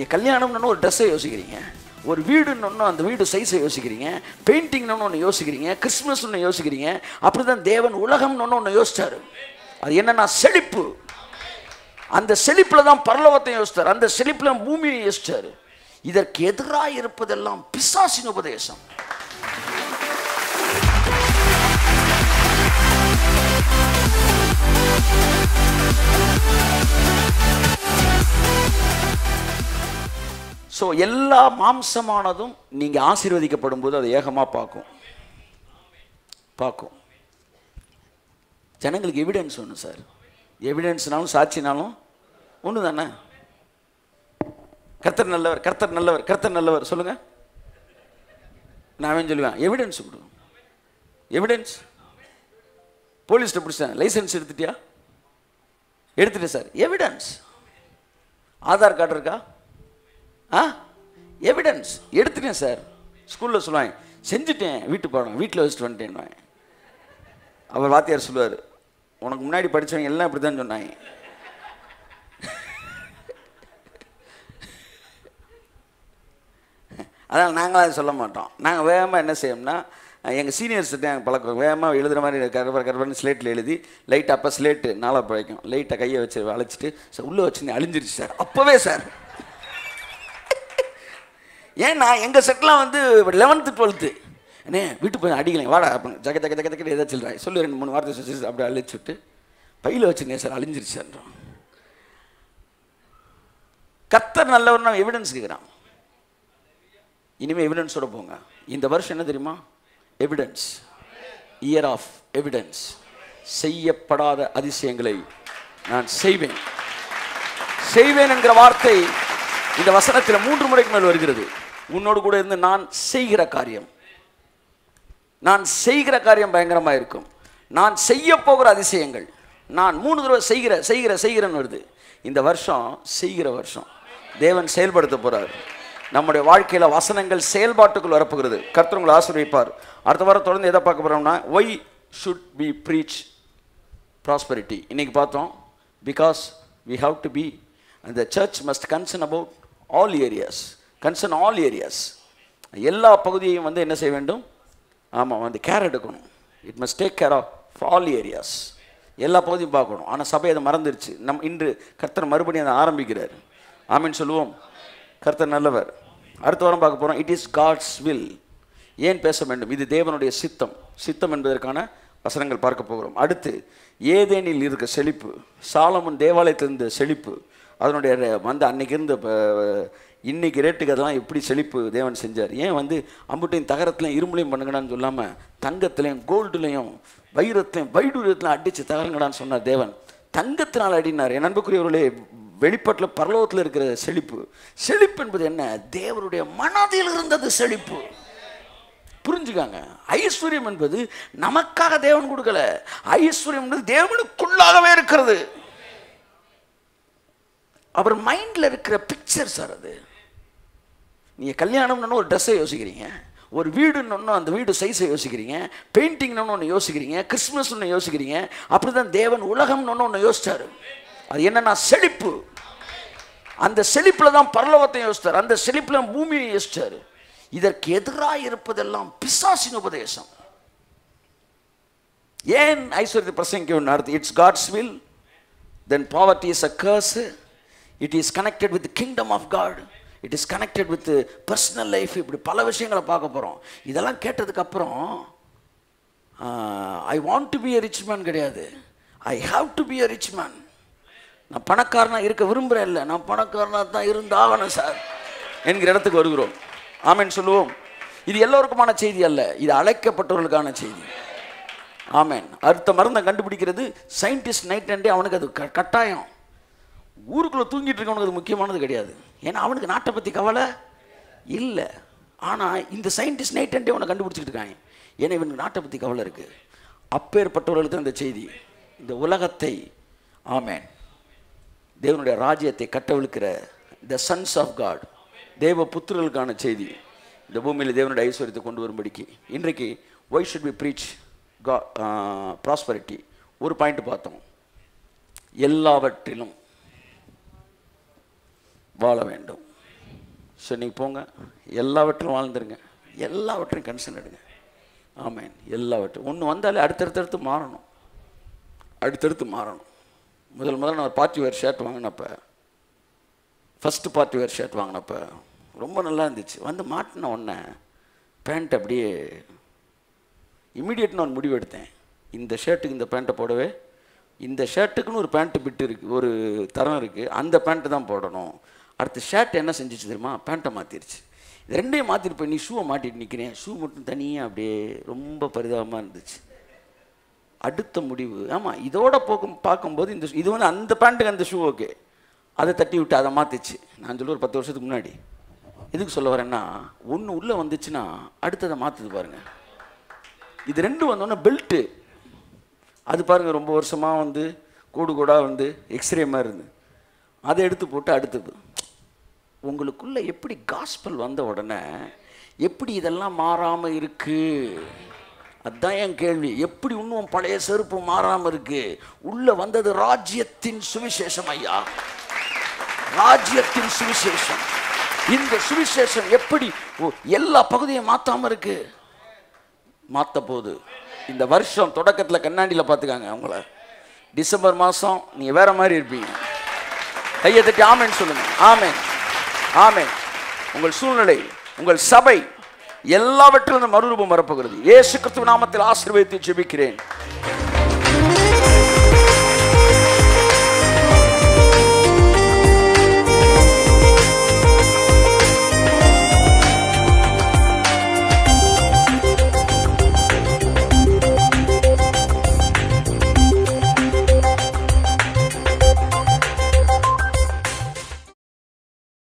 நீங்கள் கல்யாணம்னு ஒரு ட்ரெஸ்ஸை யோசிக்கிறீங்க ஒரு வீடுன்னு அந்த வீடு சைஸை யோசிக்கிறீங்க பெயிண்டிங்னு ஒன்று யோசிக்கிறீங்க கிறிஸ்மஸ் ஒன்று யோசிக்கிறீங்க அப்படி தான் தேவன் உலகம்னு ஒன்று யோசிச்சாரு. அது என்னன்னா செழிப்பு. அந்த செழிப்பில் தான் பரலோகத்தை யோசித்தார் அந்த செழிப்பில் பூமியை யோசிச்சார். இதற்கு எதிராக இருப்பதெல்லாம் பிசாசின் உபதேசம். ஸோ எல்லா மாம்சமானதும் நீங்கள் ஆசீர்வதிக்கப்படும் போது அதை ஏகமாக பார்க்கும். பார்க்கும். ஜனங்களுக்கு எவிடன்ஸ் ஒன்று சார் எவிடன்ஸ்னாலும் சாட்சினாலும் ஒன்று தானே? கர்த்தர் நல்லவர் கர்த்தர் நல்லவர் கர்த்தர் நல்லவர். சொல்லுங்க. நான் சொல்லுவேன். எவிடன்ஸ் கொடு. எவிடன்ஸ் போலீஸ்ட்ட பிடிச்சேன். லைசன்ஸ் எடுத்துட்டியா? எடுத்துட்டேன் சார் எவிடன்ஸ் ஆதார் கார்டு இருக்கா? ஆ? எவிடன்ஸ் எடுத்துட்டேன் சார் ஸ்கூலில் சொல்லுவாங்க செஞ்சுட்டேன் வீட்டு பாடம் வீட்டில் வச்சுட்டு வந்துட்டேன் அவர் வாத்தியார் சொல்லுவார் உனக்கு முன்னாடி படித்தவங்க எல்லாம் இப்படி தான் சொன்னாங்க. அதான் நாங்களாம் அதை சொல்ல மாட்டோம். நாங்கள் வேகமாக என்ன செய்யணும்னா எங்கள் சீனியர்ஸ்கிட்ட நாங்கள் பழக்கம் வேகமாக எழுதுகிற மாதிரி கரபர கரபரன்னு ஸ்லேட்டில் எழுதி லைட் அப்போ ஸ்லேட்டு நாளாக பழைக்கும் லைட்டை கையை வச்சு அழைச்சிட்டு சார் உள்ளே வச்சு அழிஞ்சிருச்சு சார் அப்போவே சார் ஏன்னா எங்கள் செட்லாம் வந்து லெவன்த்து டுவெல்த்து அண்ணே வீட்டுக்கு போய் அடிக்கலைங்க வாடா அப்போ ஜக ஜக ஜக ஜக்க ஏதாச்சும் சொல்கிறேன் சொல்லு ரெண்டு மூணு வார்த்தை சொல்லி அப்படி அழிச்சு விட்டு பையில் வச்சுருந்தேன் சார் அழிஞ்சிருச்சுன்றோம் கத்தர் நல்லவர் நான் எவிடன்ஸ் கேட்குறான். இனிமேல் எவிடன்ஸோட போங்க. இந்த வருஷம் என்ன தெரியுமா? எவிடன்ஸ் இயர் ஆஃப் எவிடன்ஸ் செய்யப்படாத அதிசயங்களை நான் செய்வேன். செய்வேன் என்கிற வார்த்தை இந்த வசனத்தில் மூன்று முறைக்கு மேல் வருகிறது. உன்னோடு கூட இருந்து நான் செய்கிற காரியம். நான் செய்கிற காரியம் பயங்கரமாக இருக்கும். நான் செய்ய போகிற அதிசயங்கள். நான் மூணு தடவை செய்கிற செய்கிற செய்கிறேன்னு வருது. இந்த வருஷம் செய்கிற வருஷம். தேவன் செயல்படுத்த போகிறார் நம்முடைய வாழ்க்கையில் வசனங்கள் செயல்பாட்டுக்குள் வரப்போகிறது. கர்த்தவங்களை ஆசிரியப்பார் அடுத்த வாரம் தொடர்ந்து எதை பார்க்க போகிறோம்னா why should be preach prosperity இன்றைக்கி பார்த்தோம் because we have to be அந்த church must concern about all areas concern all areas எல்லா பகுதியையும் வந்து என்ன செய்ய வேண்டும்? ஆமாம் வந்து கேர் எடுக்கணும். It must take care of all areas எல்லா பகுதியும் பார்க்கணும். ஆனால் சபை அதை மறந்துருச்சு. நம் இன்று கர்த்தர் மறுபடியும் அதை ஆரம்பிக்கிறார். ஆமீன் சொல்லுவோம். கர்த்தர் நல்லவர். அடுத்த வாரம் பார்க்க போகிறோம் இட் இஸ் காட்ஸ் வில் ஏன் பேச வேண்டும்? இது தேவனுடைய சித்தம். சித்தம் என்பதற்கான வசனங்கள் பார்க்க போகிறோம். அடுத்து ஏதேனில் இருக்க செழிப்பு. சாலமன் தேவாலயத்தில் இருந்த செழிப்பு. அதனுடைய வந்து அன்னைக்கு இருந்த இன்றைக்கி ரேட்டுக்கு அதெல்லாம் எப்படி செழிப்பு தேவன் செஞ்சார்? ஏன் வந்து அம்புட்டையும் தகரத்துலையும் இரும்புலையும் பண்ணுங்கடான்னு சொல்லாமல் தங்கத்துலையும் கோல்டுலையும் வைரத்துலையும் வைடூரியத்துலையும் அடித்து தகரங்கடான்னு சொன்னார் தேவன். தங்கத்தினால் அடினார். என் அன்புக்குரியவர்களே வெளிப்பாட்டில் பரலோகத்தில் இருக்கிற செழிப்பு. செழிப்பு என்பது என்ன? தேவனுடைய மனதில் இருந்தது செழிப்பு. புரிஞ்சுக்காங்க. ஐஸ்வர்யம் என்பது நமக்காக தேவன் கொடுக்கல. ஐஸ்வர்யம் என்பது தேவனுக்குள்ளாகவே இருக்கிறது. அவர் மைண்டில் இருக்கிற பிக்சர் சார் அது. நீங்கள் கல்யாணம்னு ஒரு ட்ரெஸ்ஸை யோசிக்கிறீங்க ஒரு வீடுன்னு அந்த வீடு சைஸை யோசிக்கிறீங்க பெயிண்டிங்னு ஒன்று யோசிக்கிறீங்க கிறிஸ்மஸ் ஒன்று யோசிக்கிறீங்க அப்படி தான் தேவன் உலகம்னு ஒன்று ஒன்று யோசிச்சாரு. அது என்னென்னா செழிப்பு. அந்த செழிப்பில் தான் பரலோகத்தை யோசித்தார் அந்த செழிப்பில் பூமியை யோசித்தார் இதற்கு எதிராக இருப்பதெல்லாம் பிசாசின் உபதேசம். ஏன் ஐஸ்வர்யத்தை பிரசங்கிக்க வேண்டும் it's God's will then poverty is a curse it is connected with kingdom of God it is connected with personal life இப்படி பல விஷயங்களை பார்க்க போகிறோம் இதெல்லாம் கேட்டதுக்கப்புறம் I want to be a rich man கிடையாது. I have to be a rich man நான் பணக்காரனாக இருக்க விரும்புகிறேன் இல்லை நான் பணக்காரனாக தான் இருந்தாகணும் சார் என்கிற இடத்துக்கு வருகிறோம். ஆமேன்னு சொல்லுவோம். இது எல்லோருக்குமான செய்தி அல்ல. இது அழைக்கப்பட்டவர்களுக்கான செய்தி. ஆமேன். அடுத்த மருந்தை கண்டுபிடிக்கிறது. சயின்டிஸ்ட் நைட் அண்டே அவனுக்கு அது க- கட்டாயம். ஊருக்குள்ளே தூங்கிட்டு இருக்கவனுக்கு அது முக்கியமானது கிடையாது. ஏன்னா அவனுக்கு நாட்டை பற்றி கவலை இல்லை. ஆனால் இந்த சயின்டிஸ்ட் நைட் அண்டே அவனை கண்டுபிடிச்சிட்டு இருக்காங்க. ஏன்னா இவனுக்கு நாட்டை பற்றி கவலை இருக்குது அப்பேற்பட்டவர்களுக்கு தான் இந்த செய்தி இந்த உலகத்தை ஆமேன். தேவனுடைய ராஜ்யத்தை கட்டவிழ்க்கிற த சன்ஸ் ஆஃப் காட் தேவ புத்திரர்களுக்கான செய்தி. இந்த பூமியில் தேவனுடைய ஐஸ்வர்யத்தை கொண்டு வரும்படிக்கு இன்றைக்கு ஒய் ஷுட் பி ப்ரீச் கா ப்ராஸ்பரிட்டி ஒரு பாயிண்ட் பார்த்தோம். எல்லாவற்றிலும் வாழ வேண்டும். ஸோ நீங்கள் போங்க. எல்லாவற்றிலும் வாழ்ந்துருங்க. எல்லாவற்றையும் கன்சர்ன் எடுங்க. ஆமேன். எல்லாவற்றையும். ஒன்று வந்தாலே அடுத்தடுத்தடுத்து மாறணும். அடுத்தடுத்து மாறணும். முதல் முதல்ல நான் பார்ட்டி வேர் ஷர்ட் வாங்கினப்ப ஃபஸ்ட்டு பார்ட்டி வேர் ஷர்ட் வாங்கினப்ப ரொம்ப நல்லா இருந்துச்சு. வந்து மாட்டின உடனே பேண்ட் அப்படியே இமீடியட் நான் முடிவு எடுத்தேன். இந்த ஷர்ட்டுக்கு இந்த பேண்ட்டை போடவே இந்த ஷர்ட்டுக்குன்னு ஒரு பேண்ட்டு பிட்டு இருக்குது ஒரு தரம் இருக்குது அந்த பேண்ட்டு தான் போடணும். அடுத்த ஷர்ட் என்ன செஞ்சிச்சு தெரியுமா? பேண்ட்டை மாற்றிருச்சு இது ரெண்டையும் மாற்றிட்டு போய் நீ ஷூவை மாட்டிட்டு நிற்கிறேன் ஷூ மட்டும் தனியாக அப்படியே ரொம்ப பரிதாபமாக இருந்துச்சு. அடுத்த முடிவு. ஆமாம் இதோட போக்கும் பார்க்கும்போது இந்த இது வந்து அந்த பேண்ட்டுக்கு அந்த ஷூ ஓகே அதை தட்டி விட்டு அதை மாற்றிச்சு நான் சொல்ல ஒரு பத்து வருஷத்துக்கு முன்னாடி. எதுக்கு சொல்ல வரேன்னா ஒன்று உள்ளே வந்துச்சுன்னா அடுத்ததை மாற்றுது பாருங்கள் இது ரெண்டும் வந்தோடனே பெல்ட்டு அது பாருங்கள் ரொம்ப வருஷமாக வந்து கூடு கூடாக வந்து எக்ஸ்ரே மாதிரி இருந்து அதை எடுத்து போட்டு அடுத்தது. உங்களுக்குள்ளே எப்படி காஸ்பல் வந்த உடனே எப்படி இதெல்லாம் மாறாமல் இருக்குது அதுதான் என் கேள்வி. எப்படி இன்னும் பழைய செருப்பு மாறாமல் இருக்கு? உள்ளே வந்தது ராஜ்யத்தின் சுவிசேஷம் ஐயா. ராஜ்யத்தின் சுவிசேஷம். இந்த சுவிசேஷம் எப்படி ஓ, எல்லா பகுதியும் மாற்றாமல் இருக்கு? மாற்ற போகுது. இந்த வருஷம் தொடக்கத்தில் கண்ணாடியில் பார்த்துக்காங்க அவங்கள. டிசம்பர் மாதம் நீங்கள் வேற மாதிரி இருப்பீங்க. கையை தட்டி ஆமேன்னு சொல்லுங்கள் ஆமேன். ஆமே உங்கள் சூழ்நிலை உங்கள் சபை எல்லாவற்றிலும் மறுரூபம் வரப்போகிறது. ஏசு கிறிஸ்துவ நாமத்தில் ஆசீர்வதித்து ஜெபிக்கிறேன்.